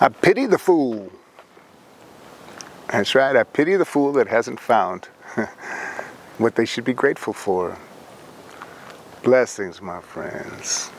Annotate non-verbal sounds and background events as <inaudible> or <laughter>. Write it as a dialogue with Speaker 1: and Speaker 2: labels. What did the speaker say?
Speaker 1: I pity the fool. That's right, I pity the fool that hasn't found <laughs> what they should be grateful for. Blessings, my friends.